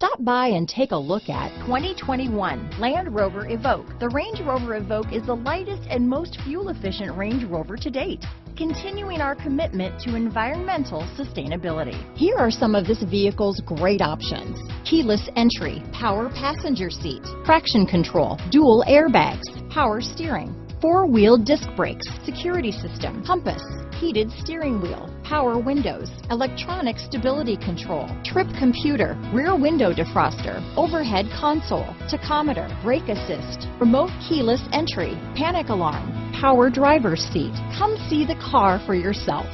Stop by and take a look at 2021 Land Rover Evoque. The Range Rover Evoque is the lightest and most fuel-efficient Range Rover to date, continuing our commitment to environmental sustainability. Here are some of this vehicle's great options. Keyless entry, power passenger seat, traction control, dual airbags, power steering, four-wheel disc brakes, security system, compass, heated steering wheel, power windows, electronic stability control, trip computer, rear window defroster, overhead console, tachometer, brake assist, remote keyless entry, panic alarm, power driver's seat. Come see the car for yourself.